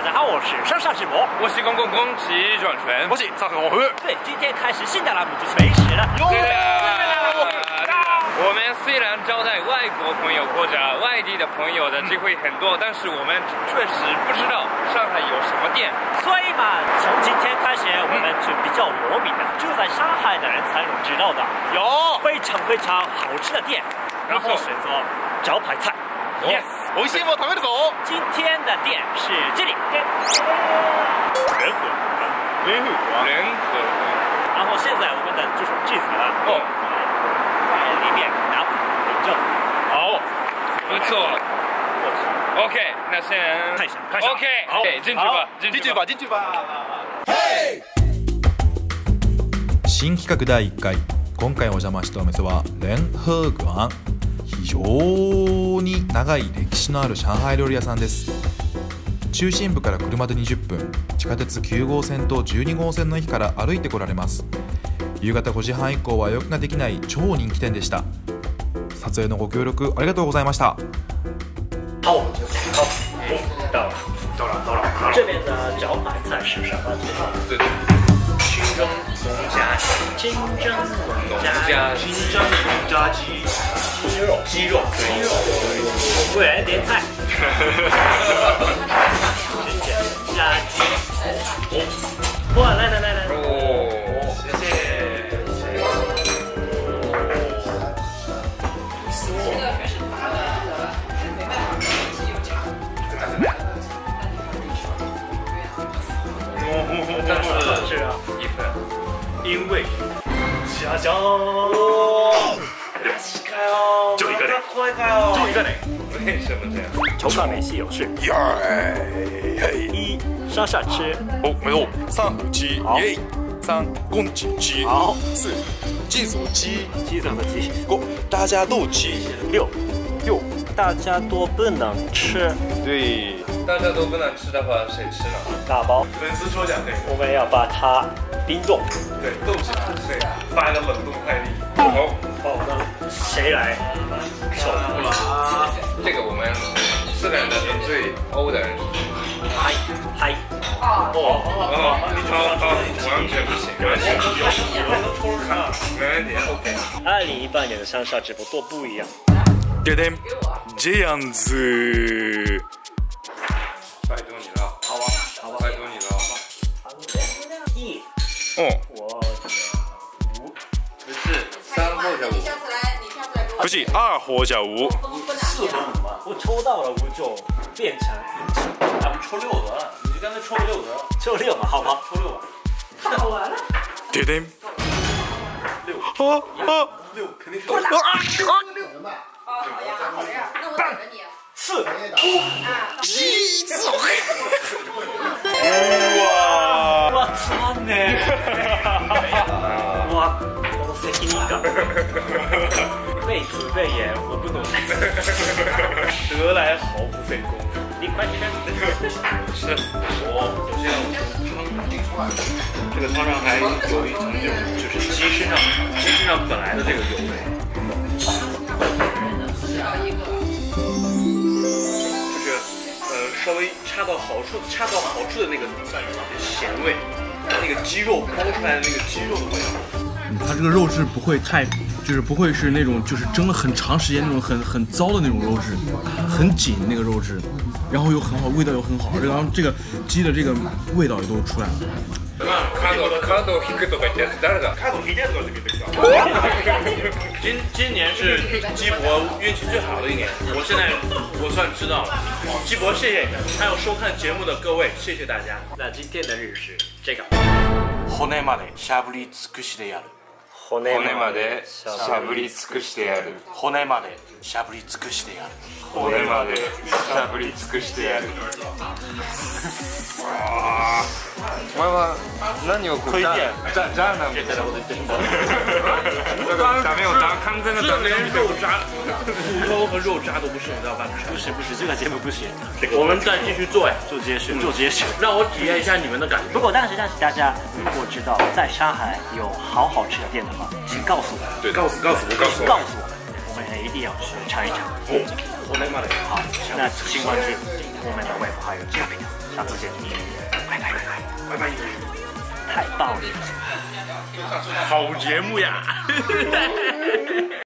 大家好，我是上上直播，我是公公公齐转权，我是赵河虎。对，今天开始新的栏目就是美食了。我们虽然招待外国朋友或者外地的朋友的机会很多，但是我们确实不知道上海有什么店。所以嘛，从今天开始，我们就比较罗密的，住在上海的人才能知道的，有非常非常好吃的店，然后选择招牌菜。Yes，美味しいもの食べるぞ。今天的店是这里，然后现在我们的这首句子呢，哦，在里面拿等着好，不错。OK，那先。看一下看一下 OK，好。进去好。吧，进进去吧，进去吧。新企画第1回。今回お邪魔したお店はレンヘーグアン非常に長い歴史のある上海料理屋さんです。中心部から車で20分地下鉄9号線と12号線の駅から歩いてこられます。夕方5時半以降は予約ができない超人気店でした。撮影のご協力ありがとうございました。这边的招牌菜是什么？对对，清蒸农家清蒸农家家清蒸炸鸡，鸡肉，鸡肉，鸡肉，服务员点菜。因为家乡。就一个人，就一个人。为什么这样？筹办美西有事。耶！一，上上吃。哦，没有，三虎鸡，好耶！三公鸡鸡，好四鸡足鸡，鸡怎么鸡？五大家都鸡，六，六，大家都不能吃。对，大家都不能吃的话，谁吃呢？大包，粉丝抽奖可以，我们要把它冰冻。对，冻起来，对，发一个冷冻快递。好，好，那谁来守护了？这个我们四个人当中最欧的人是。嗨嗨，哦哦，你好好，完全不行，完全不行，没问题，OK。二零一八年的上下直播多不一样。ででん、ジェ 哦，我五，不是三或者五，你下次来，你下次来给我。不是二或者五，分两四和五嘛。我抽到了五就变成一七，咱们抽六得了，你就干脆抽个六得了，抽六嘛，好吧。抽六吧。太好玩了。ででん。啊啊！六肯定是。哦，好呀，好呀，那我等着你。四，啊，鸡子。哇， 我操呢！哇，我責任感。背子背眼我不懂。得来毫不费工。你快吃。是我首先我汤，这个汤上还有一层就是鸡身上鸡身上本来的这个油稍微恰到好处恰到好处的那个咸味，那个鸡肉包出来的那个鸡肉的味道。它这个肉质不会太，就是不会是那种就是蒸了很长时间那种很很糟的那种肉质，很紧那个肉质，然后又很好，味道又很好，然后这个鸡的这个味道也都出来了。カードカードを引くとか言ってやつ誰だ？カード引いてやつが出てきた。今今年是鸡博运气最好的一年，我现在我算知道了。鸡博，谢谢你，还有收看节目的各位，谢谢大家。那今天的日是这个。骨までしゃぶり尽くしでやる。骨骨までしゃぶり尽くしてやる。骨までしゃぶり尽くしてやる。骨までしゃぶり尽くしてやる。お前は何をこう推荐じゃじゃあなんだ。这我的真的。这个ダメよ、ダ完全的ダメよ连肉渣、骨头和肉渣都不是你知道吧？不是不是，这个节目不行，我们再继续做呀，就接续，就接续。让我体验一下你们的感觉。不过但是但是大家如果知道在上海有好好吃的店的话，请告诉我，对，告诉告诉我，告诉告诉我 一定要去尝一尝哦好那请关注我们的外婆还有这个频道下次见拜拜拜拜拜拜太暴力了好节目呀